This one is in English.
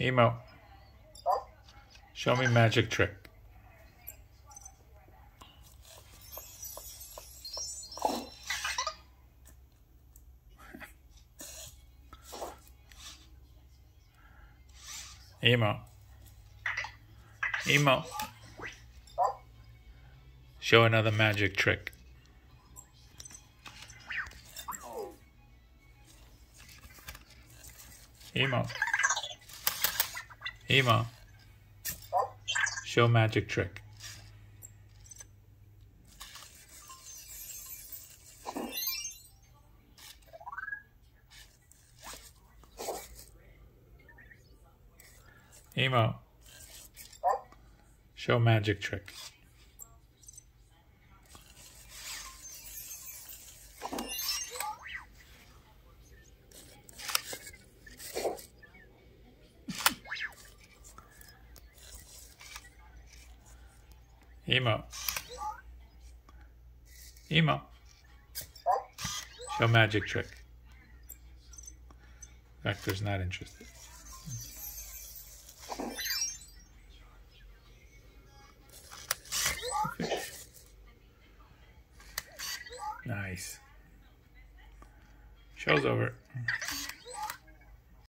Emo. Show me magic trick. Emo. Emo. Show another magic trick. Emo. Emo. Show magic trick. Emo. Show magic trick. Emo. Emo. Show magic trick. Vector's not interested. Nice. Show's over.